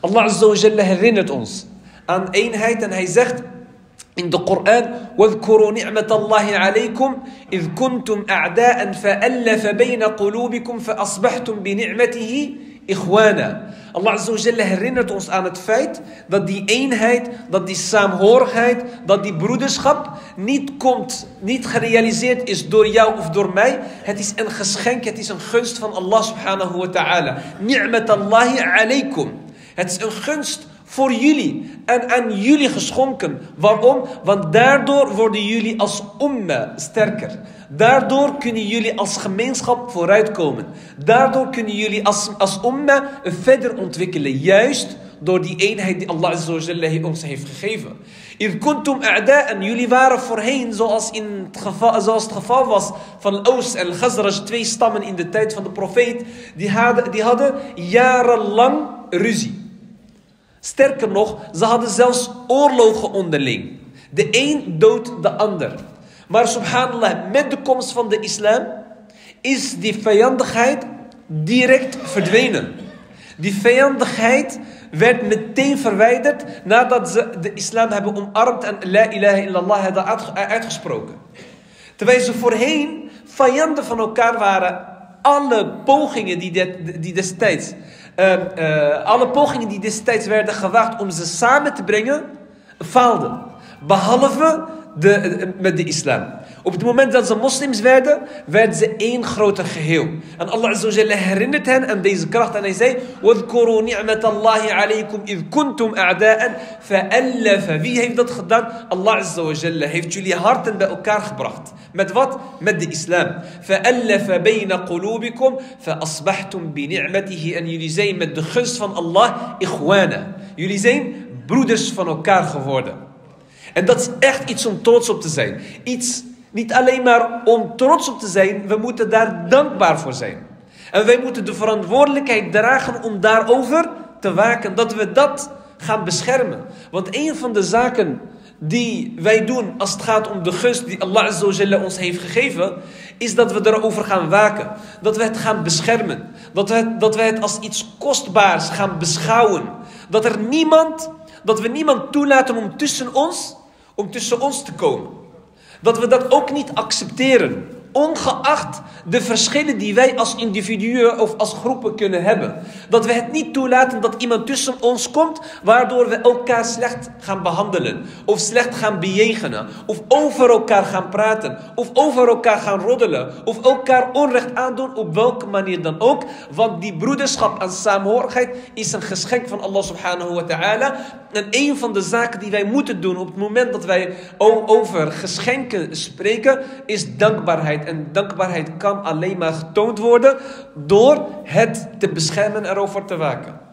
Allah Azza wa Jalla herinnert ons aan eenheid en hij zegt in de Koran: واذكروا نعمة الله عليكم إذ كنتم أعداء فألف بين قلوبكم فأصبحتم بنعمته إخوانا. Allah Azza wa Jalla herinnert ons aan het feit dat die eenheid, dat die saamhorigheid, dat die broederschap niet komt, niet gerealiseerd is door jou of door mij. Het is een geschenk, het is een gunst van Allah subhanahu wa ta'ala. Ni'mat Allahi alaykum. Het is een gunst voor jullie en aan jullie geschonken. Waarom? Want daardoor worden jullie als umma sterker. Daardoor kunnen jullie als gemeenschap vooruitkomen. Daardoor kunnen jullie als, als umma verder ontwikkelen. Juist door die eenheid die Allah Azza ons heeft gegeven. إذ kuntum en jullie waren voorheen zoals, in het geval, zoals het geval was van Oost en Khazraj, twee stammen in de tijd van de profeet. Die hadden, die hadden jarenlang ruzie. Sterker nog, ze hadden zelfs oorlogen onderling. De een doodt de ander. Maar subhanallah, met de komst van de islam is die vijandigheid direct verdwenen. Die vijandigheid werd meteen verwijderd nadat ze de islam hebben omarmd en la ilaha illallah hebben uitgesproken. Terwijl ze voorheen vijanden van elkaar waren, alle pogingen die, die destijds Ehm, eh, alle pogingen die destijds werden gewaagd om ze samen te brengen, faalden. Behalve de, eh, met de islam. Op het moment dat ze moslims werden, werden ze één groter geheel. En Allah Azza wa herinnert hen aan deze kracht. En hij zei, وَذْكُرُوا نِعْمَةَ اللَّهِ عَلَيْكُمْ إِذْ كُنْتُمْ أَعْدَاءً فَأَلَّفَ Wie heeft dat gedaan? Allah Azza wa heeft jullie harten bij elkaar gebracht. Met wat? Met de islam. فَأَلَّفَ بَيْنَ قُلُوبِكُمْ فَأَصْبَحْتُمْ بِنِعْمَتِهِ En jullie zijn met de gunst van Allah, ikhwana. Jullie zijn broeders van elkaar geworden. En dat is echt iets om trots op te zijn. Iets niet alleen maar om trots op te zijn, we moeten daar dankbaar voor zijn. En wij moeten de verantwoordelijkheid dragen om daarover te waken, dat we dat gaan beschermen. Want een van de zaken die wij doen als het gaat om de gunst die Allah Azza ons heeft gegeven, is dat we erover gaan waken. Dat we het gaan beschermen. Dat we, dat we het als iets kostbaars gaan beschouwen. Dat er niemand, dat we niemand toelaten om tussen ons om tussen ons te komen. Dat we dat ook niet accepteren. Ongeacht de verschillen die wij als individuen of als groepen kunnen hebben. Dat we het niet toelaten dat iemand tussen ons komt, waardoor we elkaar slecht gaan behandelen. Of slecht gaan bejegenen. Of over elkaar gaan praten. Of over elkaar gaan roddelen. Of elkaar onrecht aandoen, op welke manier dan ook. Want die broederschap en saamhorigheid is een geschenk van Allah subhanahu wa ta'ala. En een van de zaken die wij moeten doen op het moment dat wij over geschenken spreken, is En dankbaarheid kan alleen maar getoond worden door het te beschermen en erover te waken.